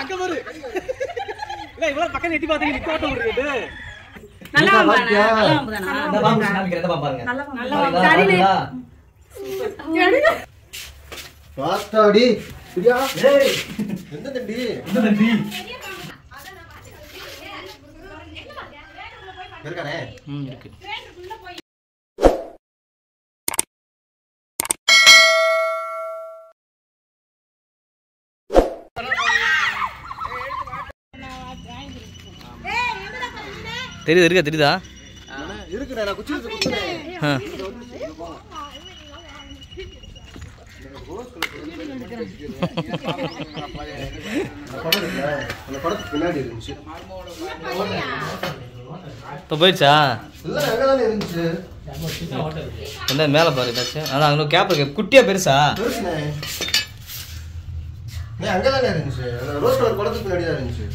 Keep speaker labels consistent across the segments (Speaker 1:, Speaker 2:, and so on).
Speaker 1: அங்க பாரு. இல்ல இவ்வளவு பக்கம் எட்டி பாத்தீங்க நிக்க
Speaker 2: நல்லா? நல்லா
Speaker 3: பாருங்க.
Speaker 2: நல்லா
Speaker 4: பிரியா
Speaker 3: ஏய்,
Speaker 4: எந்த தண்டி. இருக்கானே?
Speaker 1: ம் இருக்கு தெரியுது இருக்கா தெரியுதா
Speaker 4: இருக்குண்ணே நான் குச்சி வச்சு குத்துனேன்
Speaker 1: ஆ.
Speaker 4: அந்த படம் இருக்குல்ல, அந்த படத்துக்கு பின்னாடி இருந்துச்சு
Speaker 1: இப்போ போயிடுச்சா? என்ன மேலே பாரு ஏதாச்சும். அதான் அங்கே கேப் இருக்கு. குட்டியா பெருசா?
Speaker 4: பெருசுண்ணே. அண்ணே, அங்கதானே இருந்துச்சு. அந்த ரோஸ் கலர் படத்துக்கு பின்னாடி தான் இருந்துச்சு.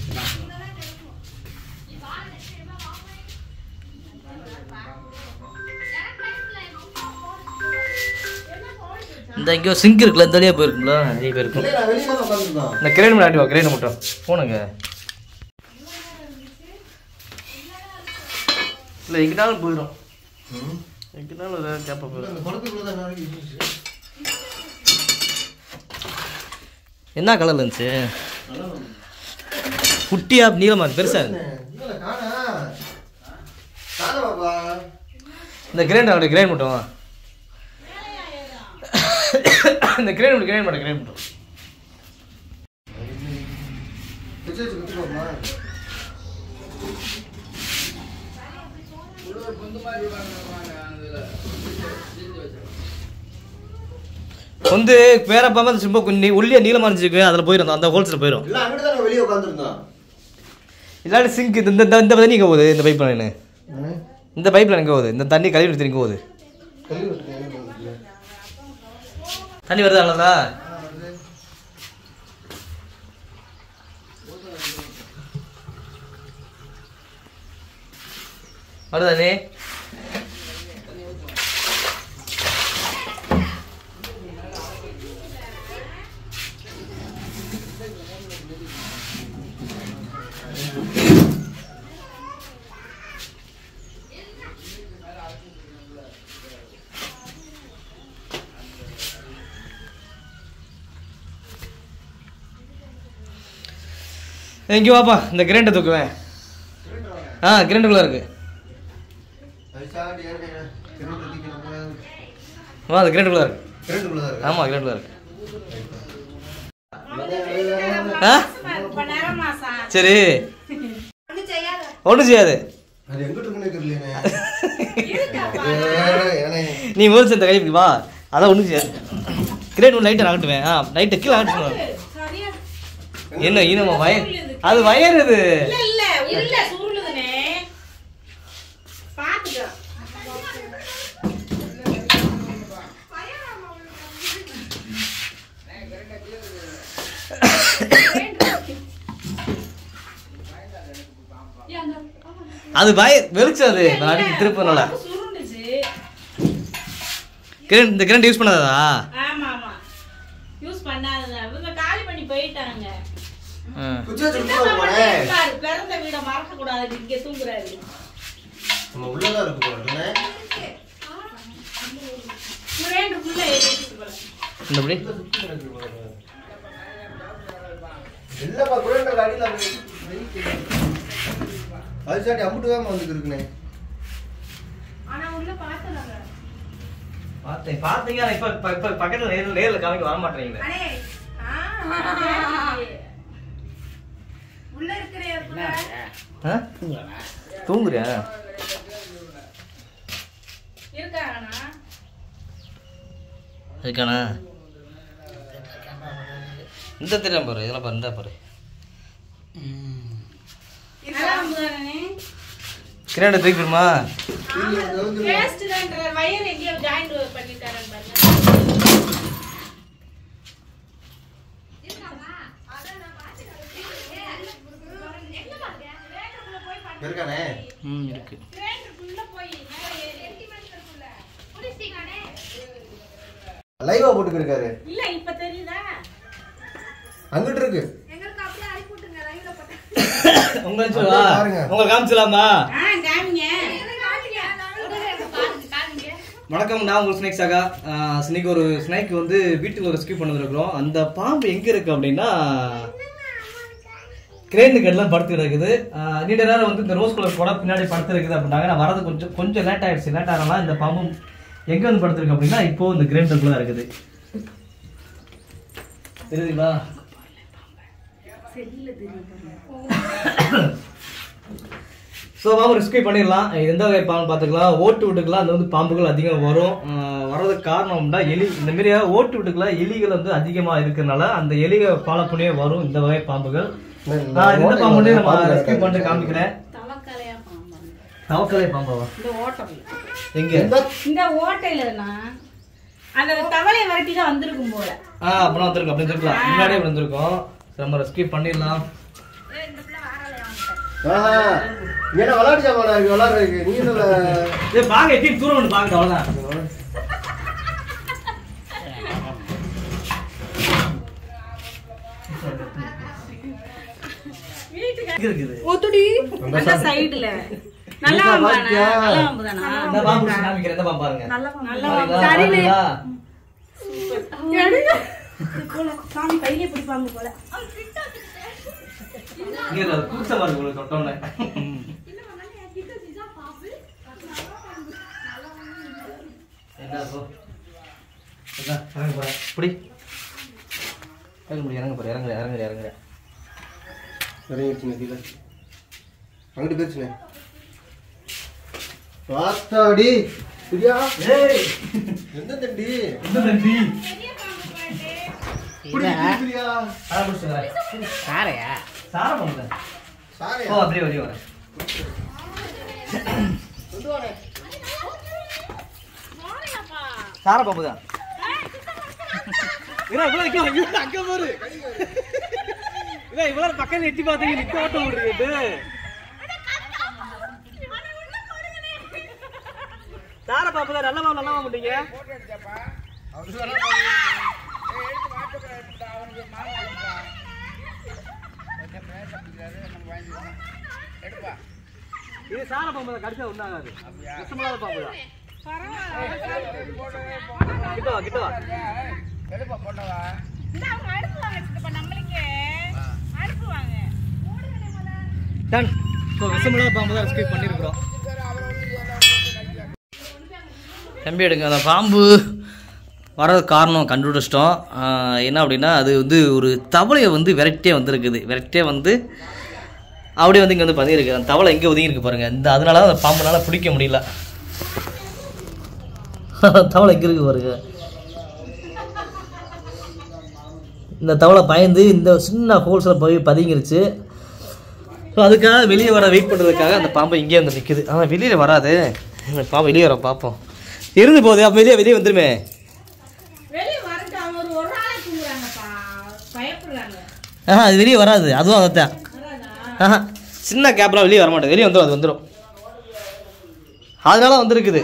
Speaker 1: இந்த எங்கேயோ சிங்க் இருக்குல்ல இந்த வழியாக போயிருக்குங்களா? நிறைய பேர் இருக்கும் இந்த கிரேன் முன்னாடி வா கிரேன் மட்டும். போனுங்க. இல்லை எங்கிட்டாலும் போயிடும் எங்கிட்டாலும் ஏதாவது கேப்ப போயிடும் என்ன கலர்ல இருந்துச்சு? குட்டியா நீளமா இருக்கு, பெருசா இந்த கிரேன் அப்படி கிரேன் மட்டும் இந்த கிரேன் மட்டும் கிரேன் மட்டும் கிரேன்
Speaker 4: குத்துக்கோமா
Speaker 1: வந்து வேற பாம்பு ரொம்ப கொஞ்சம் ஒல்லியா நீளமா இருந்துச்சு அதில் போயிடும் அந்த ஹோல்ஸில் போயிடும்
Speaker 4: வெளியே உட்காந்துருந்தோம்
Speaker 1: இல்லாட்டி சிங்க் இந்த இந்த இந்த தண்ணி எங்கே போகுது இந்த பைப் லைனு இந்த பைப் லைன் எங்கே போகுது இந்த தண்ணி கழுவி எடுத்து எங்கே போகுது
Speaker 4: கழுவி விட்டுருக்கேன் எங்க வந்துருக்கு?
Speaker 1: தண்ணி வருதா அவ்வளோதா வருதா நீ எங்கே வாப்பா இந்த கிரைண்டை தூக்குவேன். ஆ கிரைண்டுக்குள்ளே இருக்கு. வா அந்த கிரைண்டுக்குள்ளே இருக்கு. ஆமாம் இருக்கு. ஆ? சரி. ஒன்றும் செய்யாது. நீ முதல் சேர்ந்த கைக்கு வா. அதான் ஒன்றும் செய்யாது. கிரேட் ஒன்று லைட்டை நகட்டுவேன் ஆ லைட்டை கீழே நகட்டுவேன் என்ன இனமா வயர் அது வயர் இது
Speaker 2: இல்ல, இல்ல, உள்ள சுருளுதுண்ணே. பாத்துக்க.
Speaker 1: அது வயர் வெளிச்சம் அது நான் அடிக்க திருப்பனால. கிரண் இந்த கிரண்ட் யூஸ் பண்ணாதா
Speaker 2: ஆமா, ஆமா. யூஸ் பண்ணாதது. இவங்க காலி பண்ணி போயிட்டாங்க
Speaker 1: ஆ.
Speaker 4: குச்சி.
Speaker 2: பிறந்த வீட மறக்க கூடாது இங்க தூங்குறாரு.
Speaker 4: நம்ம உள்ளதான் இருக்கு போல.
Speaker 1: இந்தபடி
Speaker 4: உள்ள சுத்தி கிடக்கு போல. இருக்கு. இல்லப்பா குரேண்டர் அடியில அது அது சாட்டி அம்புட்டு தான் வந்துட்டு இருக்குண்ணே
Speaker 2: ஆனா உள்ள பார்த்தலாங்க
Speaker 1: பார்த்தேன். பார்த்தீங்க இப்ப இப்ப- பக்கத்துல நேரில் நேரில் காமிக்க வர மாட்டேங்கிறீங்க
Speaker 2: அடே ஆ உள்ள இருக்கிற இருக்குல்ல
Speaker 1: ஆ? தூங்குறியா? இருக்கானா? இந்த தெரியாம பாரு இதெல்லாம் பாரு இந்த பாரு. கிரேண்டை தூக்கி போடுமா
Speaker 2: வயர் எங்கேயோ ஜாயிண்ட் பண்ணிட்டாரன் பாருங்க.
Speaker 4: இருக்கானே?
Speaker 1: ம் இருக்கு.
Speaker 2: கிரைண்டருக்குள்ள போய் மேல ஏறி
Speaker 4: லைவா போட்டுக்கு இருக்காரு
Speaker 2: இல்ல இப்ப தெரியுதா?
Speaker 4: அங்கிட்டு இருக்கு.
Speaker 2: எங்களுக்கு அப்படியே
Speaker 1: சொல்லவா காமிச்சலாமா
Speaker 2: ஆ காமிங்க.
Speaker 1: வணக்கம் நான் உங்கள் ஸ்னேக் சாகா இன்னைக்கு ஒரு ஸ்னேக் வந்து வீட்டுக்கு ரெஸ்கியூ பண்ண வந்திருக்கிறோம் அந்த பாம்பு எங்க இருக்கு அப்படின்னா கிரேன் கட்டில் படுத்து இருக்குது நீண்ட நேரம் வந்து இந்த ரோஸ் கலர் கூட பின்னாடி படுத்து இருக்குது அப்படின்னாங்க. நான் வரது கொஞ்சம் கொஞ்சம் லேட் ஆயிடுச்சு. லேட் ஆகலாம் இந்த பாம்பு எங்கே வந்து படுத்துருக்கு அப்படின்னா இப்போ இந்த கிரேன் கட்டில் இருக்குது. தெரியுதுங்களா? ஸோ பாம்பு ரெஸ்கியூ பண்ணிடலாம். எந்த வகை பாம்பு பார்த்துக்கலாம். ஓட்டு வீட்டுக்கெல்லாம் அது வந்து பாம்புகள் அதிகம் வரும். ஆஹ் வர்றதுக்கு காரணம்னா எலி இந்த மாதிரியாக ஓட்டு வீட்டுக்கெல்லாம் எலிகள் வந்து அதிகமாக இருக்கிறதுனால அந்த எலிகள் ஃபாலோ பண்ணியே வரும். இந்த வகை பாம்புகள் ஆஹ் இந்த பாம்பு நம்ம ரெஸ்கியூ பண்ணிட்டு காமிக்கிறேன்.
Speaker 2: தவக்கலையா பாம்பு?
Speaker 1: தவக்கலை பாம்பாவா?
Speaker 2: இந்த ஓட்டம்
Speaker 1: எங்க?
Speaker 2: இந்த ஓட்டையிலனா அந்த தவளையை வரட்டி தான் வந்திருக்கும் போல.
Speaker 1: ஆ அப்புறம் வந்திருக்கோம். அப்படி இருக்கலாம் முன்னாடியே வந்திருக்கோம். நம்ம ரெஸ்கியூ பண்ணிடலாம்.
Speaker 4: என்ன விளையாட்டு இருக்கு விளையாடுறதுக்கு. நீ
Speaker 1: பாங்க எட்டி தூரம் பாங்க அவ்வளோதான்
Speaker 2: ஒத்துடி அந்த சைடுல நல்லா
Speaker 4: நீங்க
Speaker 2: பாம்பு
Speaker 4: பாத்தியா?
Speaker 2: நல்ல பாம்பு தானா
Speaker 1: இந்த பாம்பு பிடிச்சி காமிக்கிறேன் இந்த பாம்பு பாருங்க
Speaker 2: நல்ல
Speaker 1: பாருங்களா?
Speaker 2: பாம்பு
Speaker 1: பாருங்களா?
Speaker 2: சாமி கையிலே பிடிப்பாங்க போல
Speaker 1: இங்க இரு, அது புதுசா பாருங்க உங்களுக்கு தொட்டோன்னே. என்ன இப்போ? என்ன, இறங்க போறேன். புடி. இறங்க முடியும், இறங்க போறேன்.
Speaker 4: இறங்கிடுச்சுங்க கீழே. அங்கிட்டு போயிருச்சுனே பாத்தாடி பிரியா?
Speaker 1: ஏய்,
Speaker 4: எந்த தண்டி
Speaker 1: இந்த தண்டி.
Speaker 4: பிடி, பிடி, பிரியா.
Speaker 1: அதை பிடிச்சிட்டு வரேன். சாரை பாம்பு தான்.
Speaker 4: சாரி
Speaker 1: ஓ, அப்படியே. இரு, இவ்வளவு அங்க பாரு. இல்ல, இவ்வளவு பக்கம் எட்டி பார்த்தீங்க நிக்க ஓட்டம் விடுறது சார பாம்பு தான் நல்ல நல்ல மாட்டீங்க? இது சார பாம்பு கடிச்சா ஒன்றாகாது விஷமில்லாத பாம்பு தான் கிட்டவா கிட்டவா எடுப்பா போட்டவா டன் ஸோ விஷமில்லாத பாம்பு தான் ரெஸ்கியூ பண்ணியிருக்கிறோம் தம்பி எடுங்க. அந்த பாம்பு வர்றது காரணம் கண்டுபிடிச்சிட்டோம். என்ன அப்படின்னா அது வந்து ஒரு தவளையை வந்து விரட்டியே வந்திருக்குது. விரட்டியே வந்து அப்படியே வந்து இங்கே வந்து பதியிருக்கு அந்த தவளை எங்கே ஒதுங்கியிருக்கு பாருங்கள் இந்த அதனால தான் அந்த பாம்புனால பிடிக்க முடியல. தவளை எங்கே இருக்கு பாருங்க. இந்த தவளை பயந்து இந்த சின்ன ஹோல்ஸில் போய் பதுங்கிருச்சு. ஸோ அதுக்காக வெளியே வர வெயிட் பண்ணுறதுக்காக அந்த பாம்பு இங்கே வந்து நிற்குது ஆனால் வெளியில் வராது. இந்த பாம்பு வெளியே வர பார்ப்போம் இருந்து போகுது அப்போ வெளியே வெளியே வந்துருமே. ஆஹா அது வெளியே வராது. அதுவும்
Speaker 2: வராதா?
Speaker 1: ஆஹா சின்ன கேப்லாம் வெளியே வர மாட்டேங்குது வெளியே வந்துடும் அது வந்துடும் அதனால வந்திருக்குது.